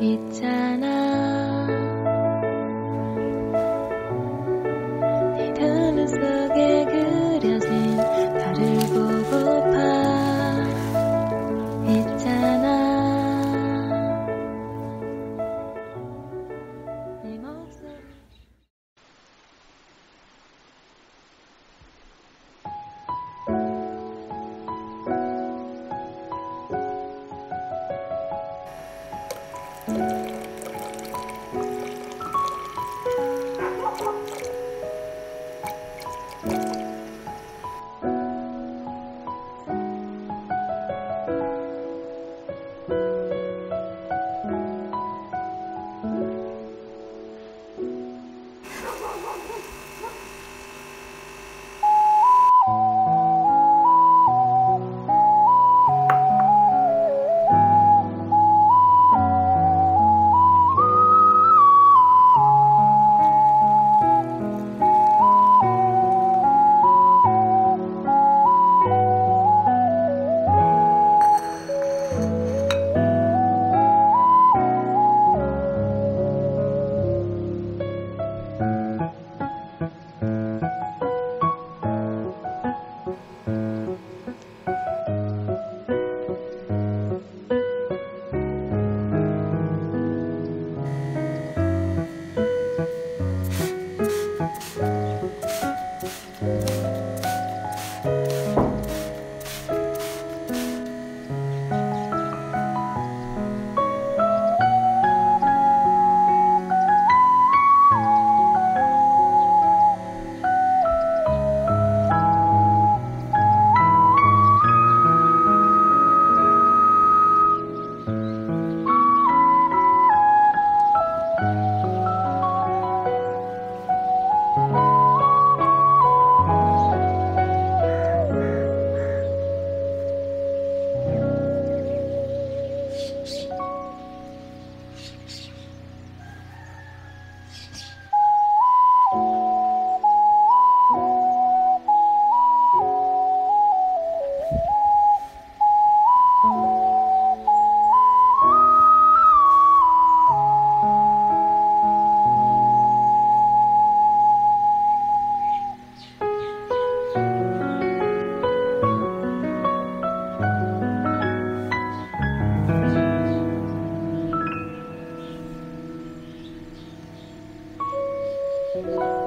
있잖아 Bye.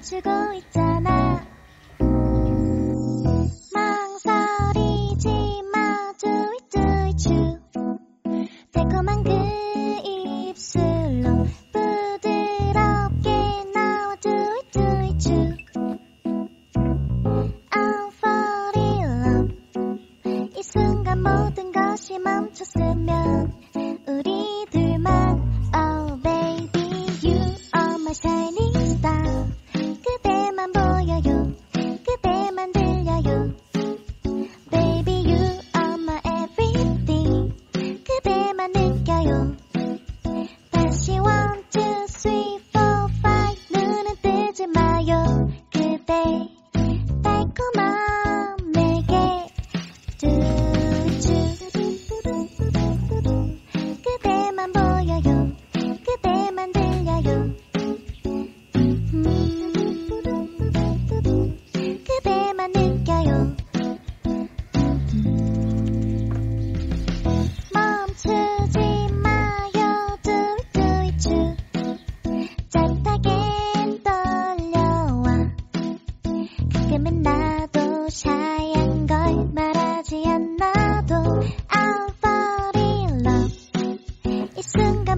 비추고 있잖아. 망설이지 마 둘둘추 달콤한 그 입술로 부드럽게 나와 둘둘추 I'm fall in love 이 순간 모든 것이 멈췄으면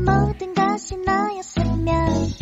모든 것이 너였으면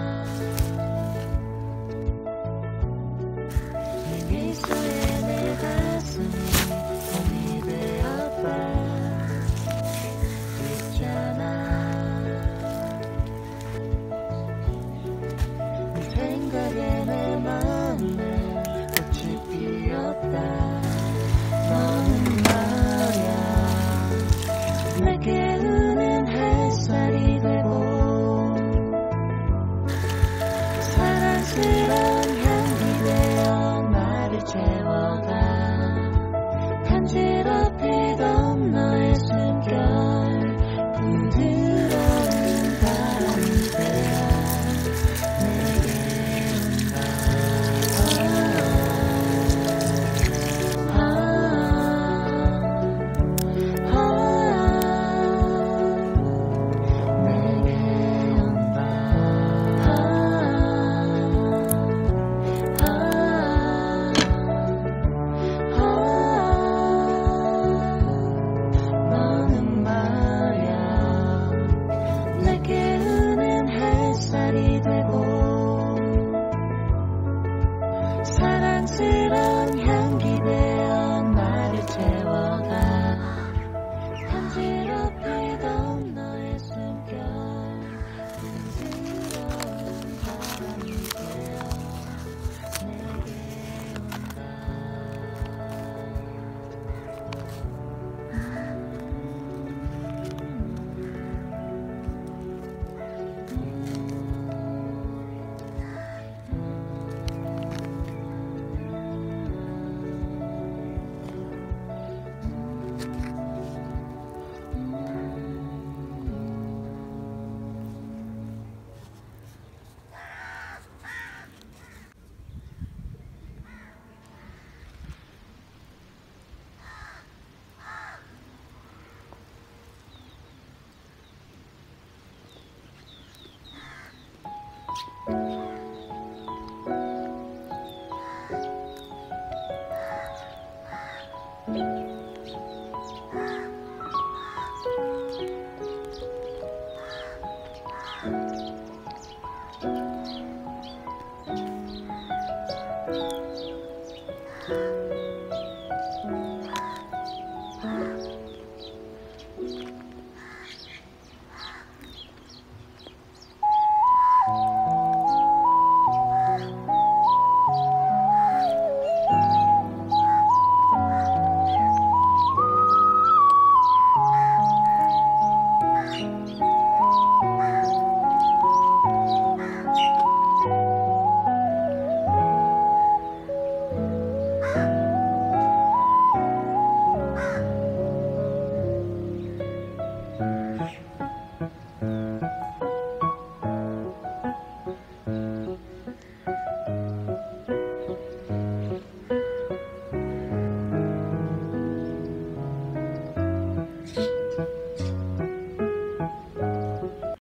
네.